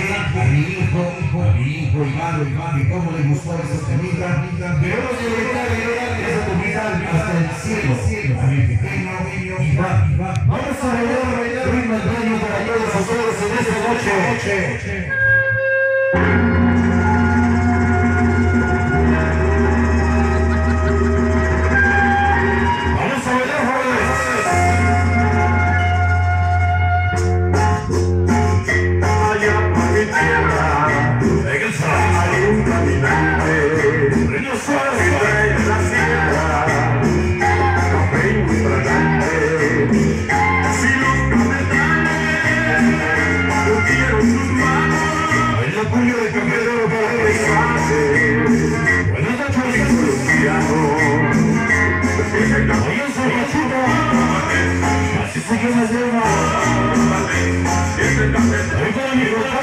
traje a mi hijo, a mi hijo Iván, Iván, y cómo le gustó esa temita. Queremos celebrar esa temita hasta el cielo. A mi pequeño Iván, Iván. Vamos a bailar, ritmo el para todos nosotros en esta noche. Cumbia de cafetero para les el hace Buenas para mi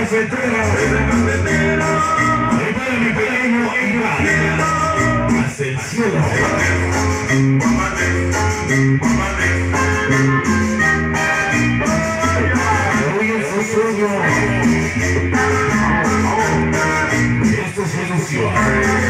cafetera. ese cafetero Ahí para mi pequeño Iván. Hacia el cielo. Hoy es su sueño. Esto es ilusión.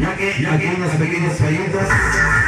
ya que, ya que unas pequeñas fallitas.